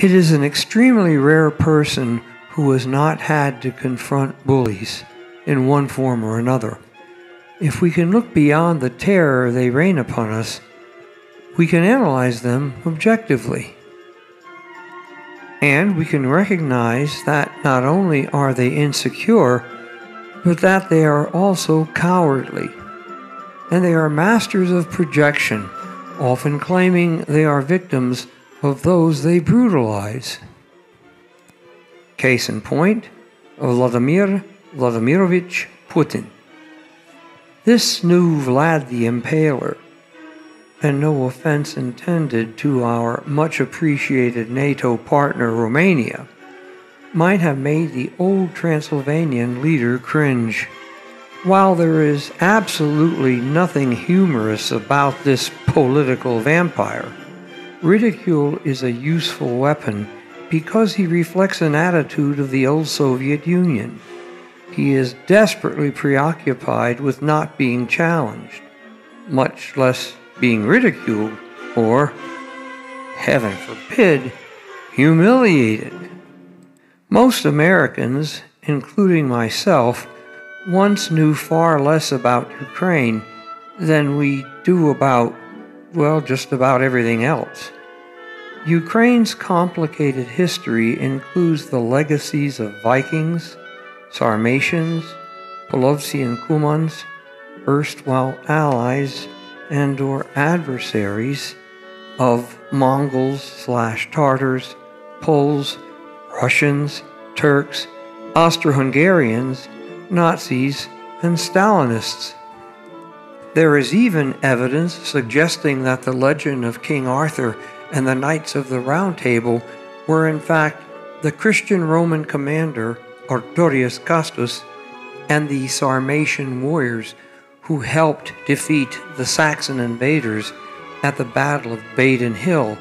It is an extremely rare person who has not had to confront bullies in one form or another. If we can look beyond the terror they rain upon us, we can analyze them objectively. And we can recognize that not only are they insecure, but that they are also cowardly. And they are masters of projection, often claiming they are victims of those they brutalize. Case in point, of Vladimir Vladimirovich Putin. This new Vlad the Impaler, and no offense intended to our much appreciated NATO partner Romania, might have made the old Transylvanian leader cringe. While there is absolutely nothing humorous about this political vampire, ridicule is a useful weapon because he reflects an attitude of the old Soviet Union. He is desperately preoccupied with not being challenged, much less being ridiculed or, heaven forbid, humiliated. Most Americans, including myself, once knew far less about Ukraine than we do about, well, just about everything else. Ukraine's complicated history includes the legacies of Vikings, Sarmatians, Polovtsian Cumans, erstwhile allies and or adversaries of Mongols slash Tartars, Poles, Russians, Turks, Austro-Hungarians, Nazis, and Stalinists. There is even evidence suggesting that the legend of King Arthur and the Knights of the Round Table were in fact the Christian Roman commander Artorius Castus and the Sarmatian warriors who helped defeat the Saxon invaders at the Battle of Baden Hill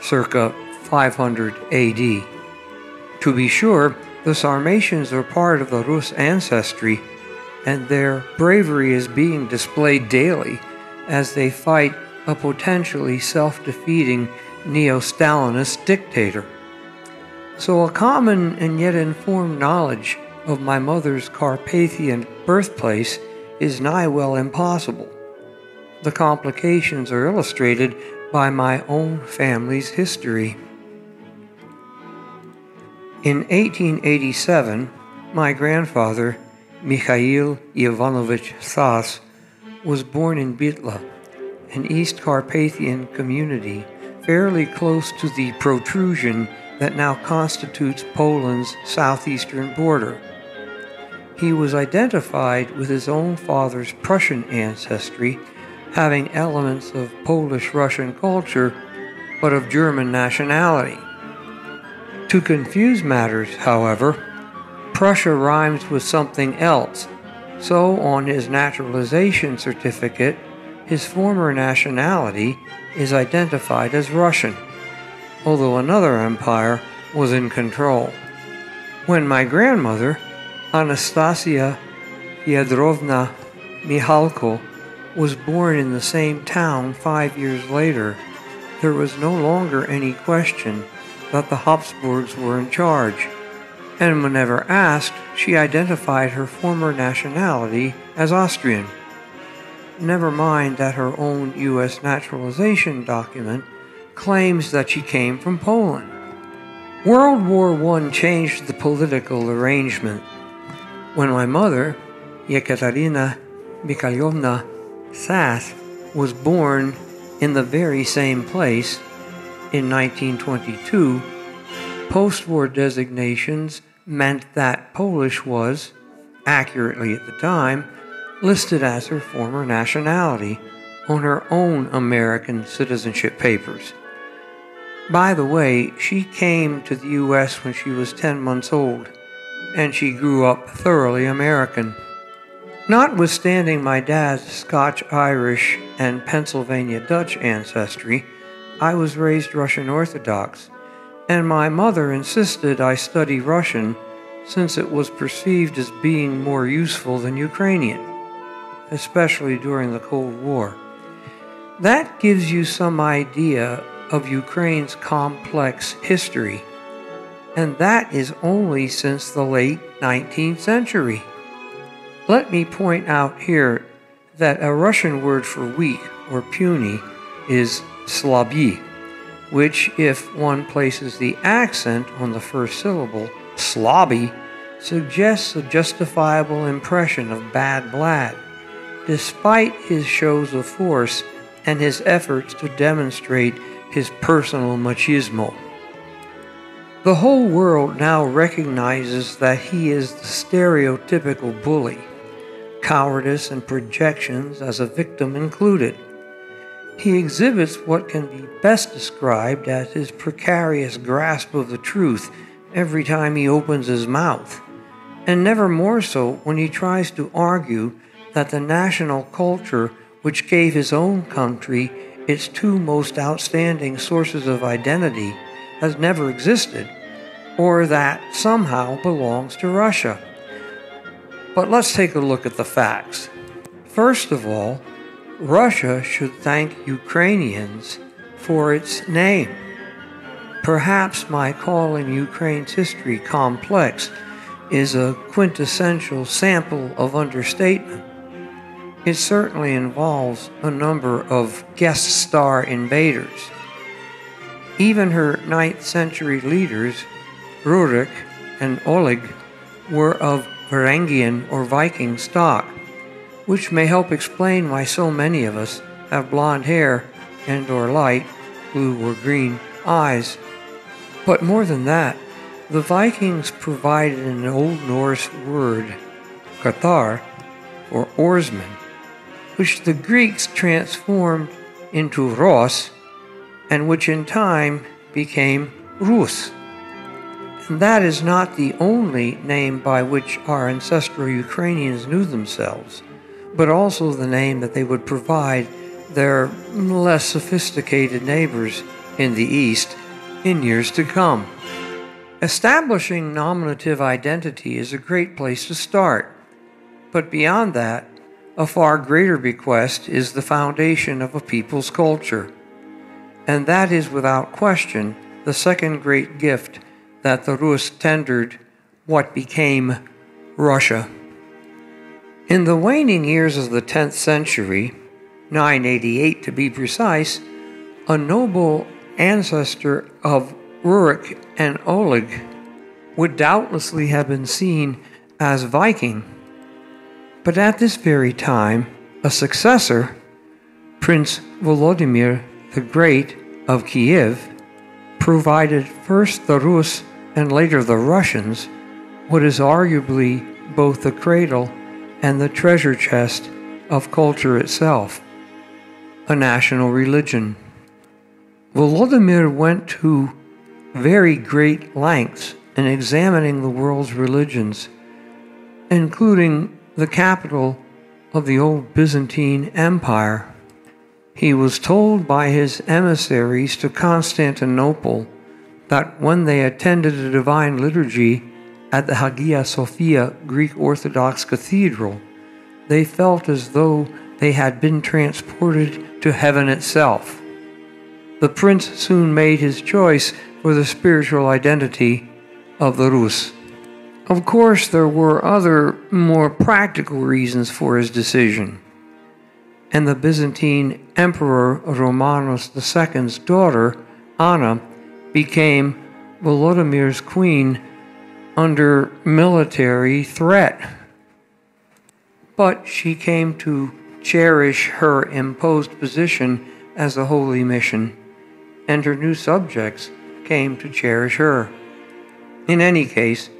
circa 500 AD. To be sure, the Sarmatians are part of the Rus ancestry, and their bravery is being displayed daily as they fight a potentially self defeating neo Stalinist dictator. So, a common and yet informed knowledge of my mother's Carpathian birthplace is nigh well impossible. The complications are illustrated by my own family's history. In 1887, my grandfather, Mikhail Ivanovich Sas, was born in Bitla, an East Carpathian community fairly close to the protrusion that now constitutes Poland's southeastern border. He was identified with his own father's Prussian ancestry, having elements of Polish Russian culture, but of German nationality. To confuse matters, however, Prussia rhymes with something else, so on his naturalization certificate, his former nationality is identified as Russian, although another empire was in control. When my grandmother, Anastasia Fyodrovna Mihalko, was born in the same town five years later, there was no longer any question that the Habsburgs were in charge, and whenever asked, she identified her former nationality as Austrian never mind that her own U.S. naturalization document claims that she came from Poland. World War I changed the political arrangement. When my mother, Yekaterina Mikhailovna Sass, was born in the very same place in 1922, post war designations meant that Polish was, accurately at the time, listed as her former nationality on her own American citizenship papers. By the way, she came to the U.S. when she was 10 months old, and she grew up thoroughly American. Notwithstanding my dad's Scotch Irish and Pennsylvania Dutch ancestry, I was raised Russian Orthodox, and my mother insisted I study Russian since it was perceived as being more useful than Ukrainian especially during the Cold War. That gives you some idea of Ukraine's complex history, and that is only since the late 19th century. Let me point out here that a Russian word for weak or puny is slabi, which, if one places the accent on the first syllable, slobby, suggests a justifiable impression of bad blood, despite his shows of force and his efforts to demonstrate his personal machismo. The whole world now recognizes that he is the stereotypical bully, cowardice and projections as a victim included. He exhibits what can be best described as his precarious grasp of the truth every time he opens his mouth, and never more so when he tries to argue that the national culture which gave his own country its two most outstanding sources of identity has never existed, or that somehow belongs to Russia. But let's take a look at the facts. First of all, Russia should thank Ukrainians for its name. Perhaps my calling Ukraine's history complex is a quintessential sample of understatement. It certainly involves a number of guest star invaders. Even her 9th century leaders, Rurik and Oleg, were of Varangian or Viking stock which may help explain why so many of us have blonde hair and or light blue or green eyes. But more than that, the Vikings provided an Old Norse word, kathar, or oarsman, which the Greeks transformed into ros, and which in time became rus. And that is not the only name by which our ancestral Ukrainians knew themselves but also the name that they would provide their less sophisticated neighbors in the East in years to come. Establishing nominative identity is a great place to start, but beyond that, a far greater bequest is the foundation of a people's culture. And that is without question the second great gift that the Rus tendered what became Russia. In the waning years of the 10th century, 988 to be precise, a noble ancestor of Rurik and Oleg would doubtlessly have been seen as Viking. But at this very time, a successor, Prince Volodymyr the Great of Kiev, provided first the Rus and later the Russians what is arguably both the cradle and the treasure chest of culture itself, a national religion. Volodymyr went to very great lengths in examining the world's religions, including the capital of the old Byzantine Empire. He was told by his emissaries to Constantinople that when they attended a divine liturgy, at the Hagia Sophia Greek Orthodox Cathedral, they felt as though they had been transported to heaven itself. The prince soon made his choice for the spiritual identity of the Rus. Of course, there were other, more practical reasons for his decision. And the Byzantine Emperor Romanos II's daughter, Anna, became Volodymyr's queen under military threat. But she came to cherish her imposed position as a holy mission, and her new subjects came to cherish her. In any case,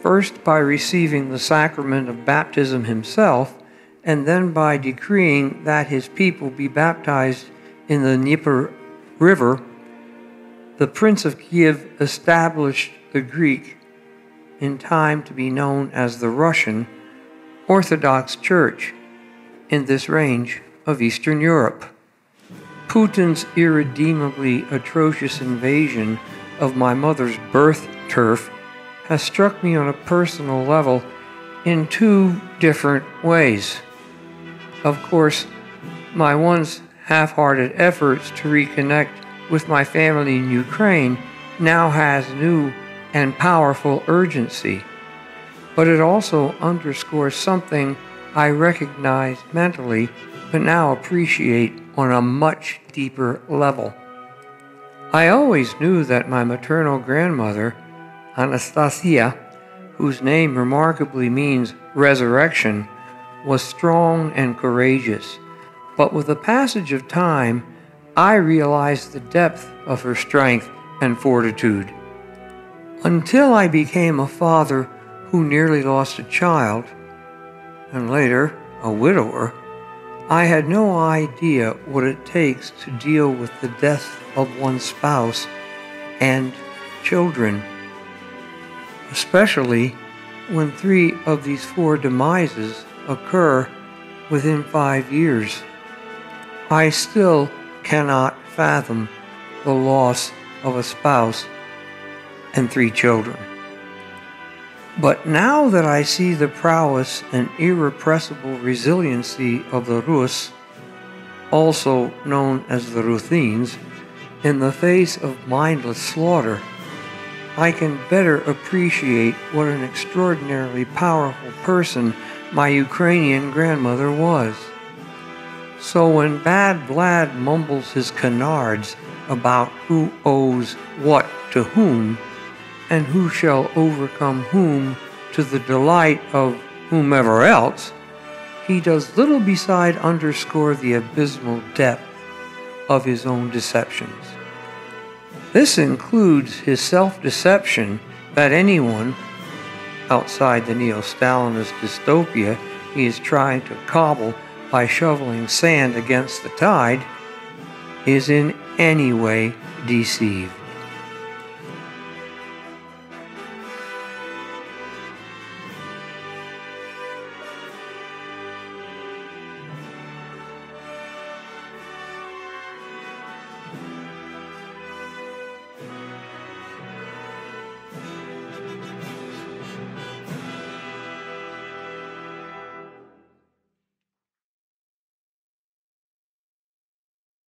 first by receiving the sacrament of baptism himself, and then by decreeing that his people be baptized in the Dnieper River, the Prince of Kiev established the Greek in time to be known as the Russian Orthodox Church in this range of Eastern Europe. Putin's irredeemably atrocious invasion of my mother's birth turf has struck me on a personal level in two different ways. Of course, my once half hearted efforts to reconnect with my family in Ukraine now has new and powerful urgency. But it also underscores something I recognized mentally but now appreciate on a much deeper level. I always knew that my maternal grandmother, Anastasia, whose name remarkably means resurrection, was strong and courageous. But with the passage of time, I realized the depth of her strength and fortitude. Until I became a father who nearly lost a child, and later a widower, I had no idea what it takes to deal with the death of one's spouse and children, especially when three of these four demises occur within five years. I still cannot fathom the loss of a spouse and three children. But now that I see the prowess and irrepressible resiliency of the Rus, also known as the Ruthenians, in the face of mindless slaughter, I can better appreciate what an extraordinarily powerful person my Ukrainian grandmother was. So when Bad Vlad mumbles his canards about who owes what to whom, and who shall overcome whom to the delight of whomever else, he does little beside underscore the abysmal depth of his own deceptions. This includes his self deception that anyone outside the neo Stalinist dystopia he is trying to cobble by shoveling sand against the tide is in any way deceived.